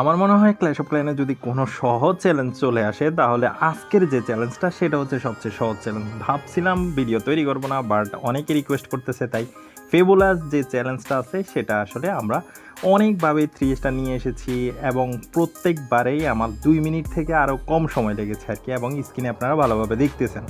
আমার মনে হয় ক্ল্যাশ অফ ক্ল্যানে যদি কোনো সহজ চ্যালেঞ্জ চলে আসে, তাহলে আজকের যে চ্যালেঞ্জটা সেটা হচ্ছে সবচেয়ে সহজ চ্যালেঞ্জ ভাবছিলাম ভিডিও তৈরি করব না বাট অনেকে রিকোয়েস্ট করতেছে, তাই ফেবুলাস যে চ্যালেঞ্জটা আছে, সেটা আসলে আমরা অনেকভাবে থ্রি স্টার নিয়ে এসেছি এবং প্রত্যেকবারেই আমার দুই মিনিট থেকে আরও কম সময় লেগেছে আর কি, এবং স্ক্রিনে আপনারা ভালোভাবে দেখতেছেন।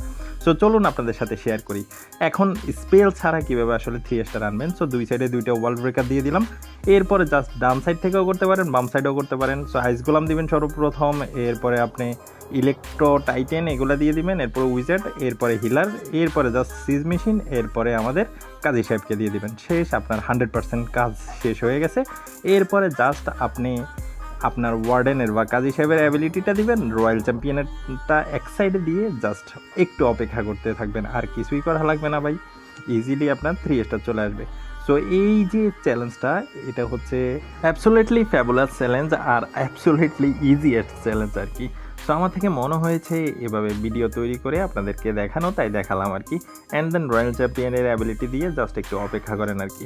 সো চলুন আপনাদের সাথে শেয়ার করি। এখন স্পেল ছাড়া কীভাবে আসলে থ্রি স্টার আনবেন? সো দুই সাইডে দুইটা ওয়াল ব্রেকার দিয়ে দিলাম। এরপরে জাস্ট ডান সাইড থেকেও করতে পারেন, বাম সাইডেও করতে পারেন। সো আইস গোলাম দিবেন সর্বপ্রথম। এরপরে আপনি ইলেকট্রো টাইটেন এগুলো দিয়ে দিবেন, এরপরে উইজেট এরপরে হিলার এরপরে জাস্ট সিজ মেশিন এরপরে আমাদের কাজী সাহেবকে দিয়ে দিবেন। শেষ, আপনার হান্ড্রেড পার্সেন্ট কাজ শেষ হয়ে গেছে। এরপরে জাস্ট আপনি আপনার ওয়ার্ডেনের বা কাজী সাহেবের অ্যাবিলিটিটা দিবেন। রয়্যাল চ্যাম্পিয়নেরটা এক সাইডে দিয়ে জাস্ট একটু অপেক্ষা করতে থাকবেন। আর কিছুই করা লাগবে না ভাই। ইজিলি আপনার থ্রি স্টার চলে আসবে। সো এই যে চ্যালেঞ্জটা এটা হচ্ছে অ্যাবসোলেটলি ফ্যাবুলাস চ্যালেঞ্জ আর অ্যাবসোলেটলি ইজিয়েস্ট চ্যালেঞ্জ আর কি। সো আমার থেকে মনে হয়েছে এভাবে ভিডিও তৈরি করে আপনাদেরকে দেখানো, তাই দেখালাম আর কি। অ্যান্ড দেন রয়্যাল চ্যাম্পিয়নের অ্যাবিলিটি দিয়ে জাস্ট একটু অপেক্ষা করেন আর কি।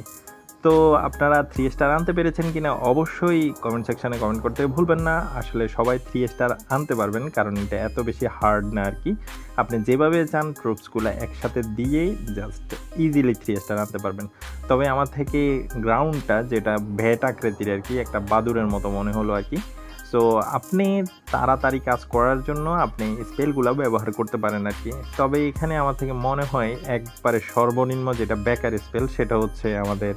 তো আপনারা থ্রি স্টার আনতে পেরেছেন কিনা অবশ্যই কমেন্ট সেকশানে কমেন্ট করতে ভুলবেন না। আসলে সবাই থ্রি স্টার আনতে পারবেন কারণ এটা এত বেশি হার্ড না আর কি। আপনি যেভাবে চান ট্রুপসগুলো একসাথে দিয়েই জাস্ট ইজিলি থ্রি স্টার আনতে পারবেন। তবে আমার থেকে গ্রাউন্ডটা যেটা ভেট আকৃতির আর কি, একটা বাদুরের মতো মনে হলো আর কি। সো আপনি তাড়াতাড়ি কাজ করার জন্য আপনি স্পেলগুলো ব্যবহার করতে পারেন আর কি। তবে এখানে আমার থেকে মনে হয় একবারে সর্বনিম্ন যেটা বেকার স্পেল সেটা হচ্ছে আমাদের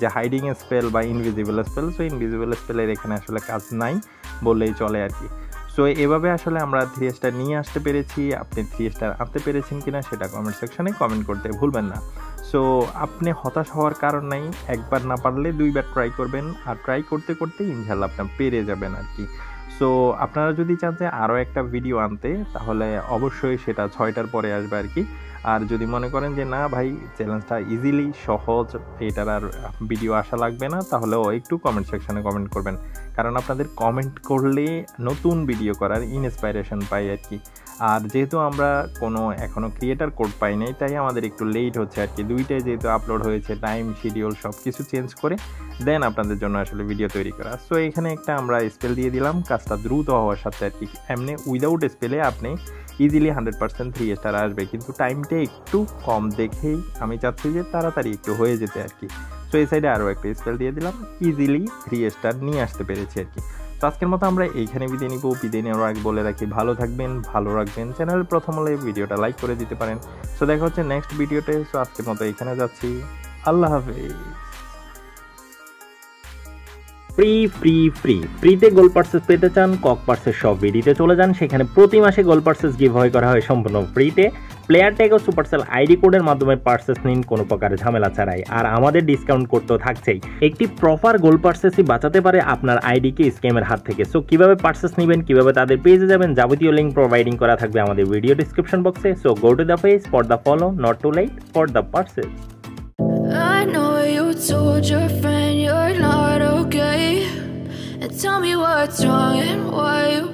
যে হাইডিং স্পেল বা ইনভিজিবল স্পেল সো ইনভিজিবল স্পেলের এখানে আসলে কাজ নাই বললেই চলে আর কি। সো এভাবে আসলে আমরা থ্রি স্টার নিয়ে আসতে পেরেছি। আপনি থ্রি স্টার আনতে পেরেছেন কিনা সেটা কমেন্ট সেকশনে কমেন্ট করতে ভুলবেন না। সো আপনি হতাশ হওয়ার কারণ নাই। একবার না পারলে দুইবার ট্রাই করবেন। আর ট্রাই করতে করতে ইনশাল্লাহ আপনার পেরে যাবেন আর কি। সো আপনারা যদি চান যে আরও একটা ভিডিও আনতে, তাহলে অবশ্যই সেটা ছয়টার পরে আসবে আর কি। আর যদি মনে করেন যে, না ভাই চ্যালেঞ্জটা ইজিলি সহজ, এটার আর ভিডিও আসা লাগবে না, তাহলেও একটু কমেন্ট সেকশনে কমেন্ট করবেন। কারণ আপনাদের কমেন্ট করলে নতুন ভিডিও করার ইনস্পাইরেশন পাই আর কি। আর যেহেতু আমরা কোনো এখনও ক্রিয়েটার কোড পাই নাই, তাই আমাদের একটু লেট হচ্ছে আর কি। দুইটাই যেহেতু আপলোড হয়েছে টাইম শিডিউল সব কিছু চেঞ্জ করে দেন আপনাদের জন্য আসলে ভিডিও তৈরি করা। সো এখানে একটা আমরা স্পেল দিয়ে দিলাম, কাজটা দ্রুত হওয়ার সাথে আর কি। এমনি উইদাউট স্পেলে আপনি easily hundred percent three star আসবে। কিন্তু টাইমটা একটু কম দেখেই আমি চাচ্ছি যে তাড়াতাড়ি একটু হয়ে যেতে আর কি। সো এই সাইডে আরও একটা স্পেল দিয়ে দিলাম। ইজিলি থ্রি স্টার নিয়ে আসতে পেরেছি আর কি। তো আজকের মতো আমরা এইখানে বিদায় নিব। বিদায় নেওয়ার আগে বলে রাখি, ভালো থাকবেন, ভালো রাখবেন। চ্যানেল প্রথম হলে ভিডিওটা লাইক করে দিতে পারেন। সো দেখা হচ্ছে নেক্সট ভিডিওতে সো আজকের মতো এইখানে যাচ্ছি। আল্লাহ হাফেজ। ফ্রি ফ্রি ফ্রি ফ্রিতে গোল পার্সেস পেতে চান কক পার্সেস সব ভিডিওতে চলে যান। সেখানে প্রতি মাসে গোল পার্সেস গিভ হয় করা হয় সম্পূর্ণ ফ্রিতে প্লেয়ার ট্যাগ ও সুপারসেল আইডি কোডের মাধ্যমে পার্সেস নিন, কোনো প্রকার ঝামেলা ছাড়াই। আর আমাদের ডিসকাউন্ট করতেও থাকছেই। একটি প্রপার গোল পার্সেসই বাঁচাতে পারে আপনার আইডিকে স্ক্যামের হাত থেকে। সো কীভাবে পার্সেস নেবেন, কীভাবে তাদের পেজে যাবেন, যাবতীয় লিঙ্ক প্রোভাইডিং করা থাকবে আমাদের ভিডিও ডিসক্রিপশন বক্সে so go to the page for the follow not to light for the purchase I know you told your friend you're not okay. Tell me what's wrong and why you